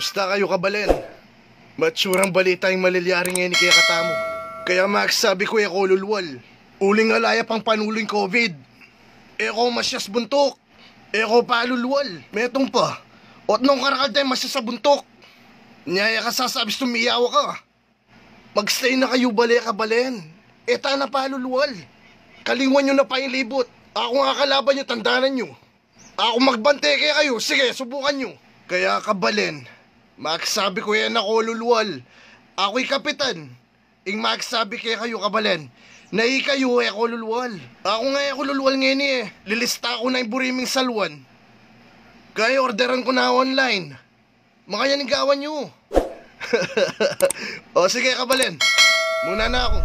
Kumusta kayo kabalen? Matsurang balita yung malilyari ngayon ni Kaya Katamo. Kaya Max, sabi ko ako lulwal. Uling alaya pang panuloy COVID. Eko masyas buntok. Eko palulwal. Metong pa. Ot nung karakal tayo masyas sa buntok. Nyaya ka sasabis tumiyawa ka. Magstay na kayo bali ka balen. Eta na palulwal. Kalingwan nyo na pa yung libot. Ako nga kalaban nyo, tandanan nyo. Ako magbante kayo. Sige, subukan nyo. Kaya kabalen, magsabi ko yan ako lulwal. Ako'y kapitan. Ing magsabi kaya kayo kabalen, na kayo eh ako lulwal. Ako nga ako lulwal ngayon eh. Lilista ko na yung buriming salwan. Kaya orderan ko na online. Makayanigawan nyo. o sige kabalen, muna na ako.